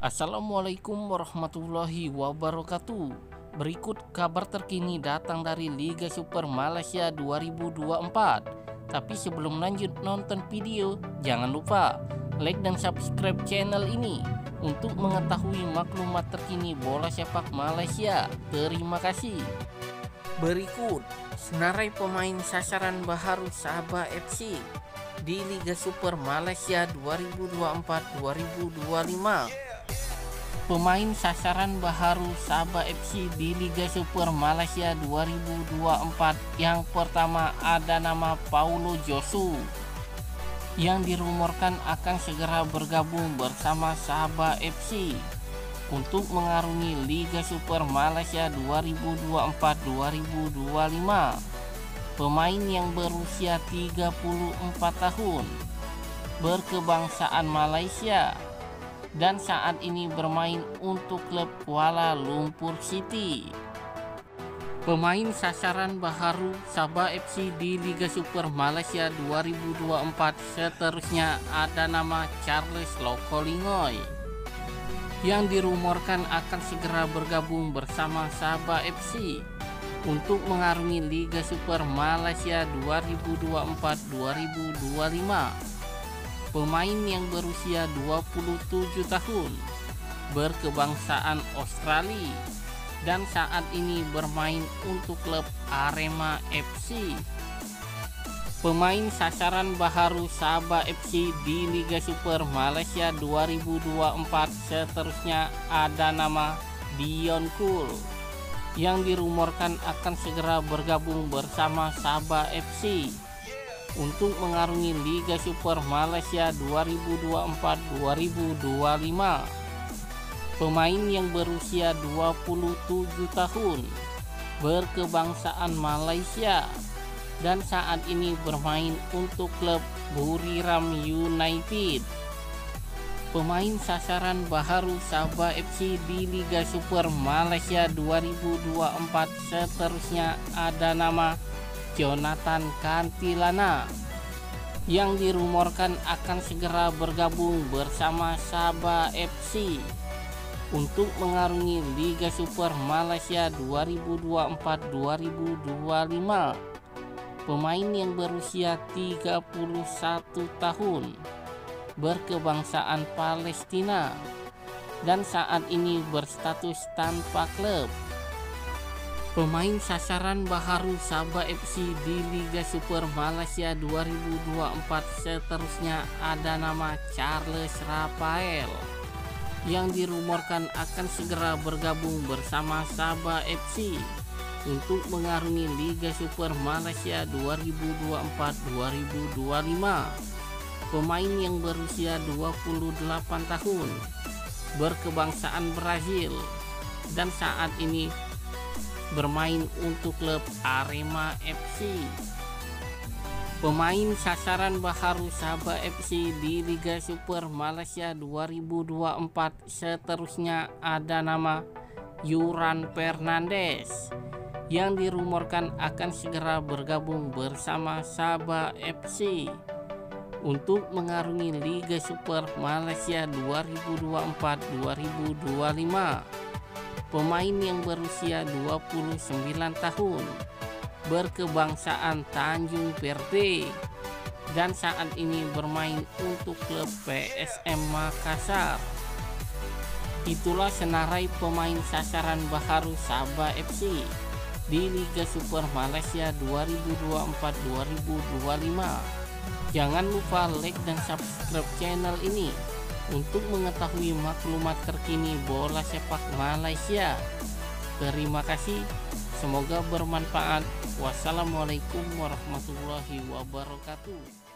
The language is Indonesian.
Assalamualaikum warahmatullahi wabarakatuh. Berikut kabar terkini datang dari Liga Super Malaysia 2024. Tapi sebelum lanjut nonton video, jangan lupa like dan subscribe channel ini untuk mengetahui maklumat terkini bola sepak Malaysia. Terima kasih. Berikut senarai pemain sasaran baharu Sabah FC di Liga Super Malaysia 2024-2025. Pemain sasaran baharu Sabah FC di Liga Super Malaysia 2024 yang pertama ada nama Paulo Josu yang dirumorkan akan segera bergabung bersama Sabah FC untuk mengarungi Liga Super Malaysia 2024-2025. Pemain yang berusia 34 tahun, berkebangsaan Malaysia, dan saat ini bermain untuk klub Kuala Lumpur City. Pemain sasaran baharu Sabah FC di Liga Super Malaysia 2024 seterusnya ada nama Charles Lokolingoy yang dirumorkan akan segera bergabung bersama Sabah FC untuk mengarungi Liga Super Malaysia 2024-2025 pemain yang berusia 27 tahun, berkebangsaan Australia, dan saat ini bermain untuk klub Arema FC. Pemain sasaran baharu Sabah FC di Liga Super Malaysia 2024 seterusnya ada nama Dion Cool yang dirumorkan akan segera bergabung bersama Sabah FC untuk mengarungi Liga Super Malaysia 2024-2025. Pemain yang berusia 27 tahun, berkebangsaan Malaysia, dan saat ini bermain untuk klub Buriram United. Pemain sasaran baharu Sabah FC di Liga Super Malaysia 2024 seterusnya ada nama Jonathan Kantilana yang dirumorkan akan segera bergabung bersama Sabah FC untuk mengarungi Liga Super Malaysia 2024-2025. Pemain yang berusia 31 tahun, berkebangsaan Palestina, dan saat ini berstatus tanpa klub. Pemain sasaran baharu Sabah FC di Liga Super Malaysia 2024 seterusnya ada nama Charles Rafael yang dirumorkan akan segera bergabung bersama Sabah FC untuk mengarungi Liga Super Malaysia 2024-2025. Pemain yang berusia 28 tahun, berkebangsaan Brazil, dan saat ini bermain untuk klub Arema FC. Pemain sasaran baharu Sabah FC di Liga Super Malaysia 2024 seterusnya ada nama Yuran Fernandes yang dirumorkan akan segera bergabung bersama Sabah FC untuk mengarungi Liga Super Malaysia 2024-2025 pemain yang berusia 29 tahun, berkebangsaan Tanjung Perde, dan saat ini bermain untuk klub PSM Makassar. Itulah senarai pemain sasaran baharu Sabah FC di Liga Super Malaysia 2024-2025. Jangan lupa like dan subscribe channel ini untuk mengetahui maklumat terkini bola sepak Malaysia. Terima kasih, semoga bermanfaat. Wassalamualaikum warahmatullahi wabarakatuh.